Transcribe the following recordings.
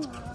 Oh.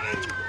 Hey!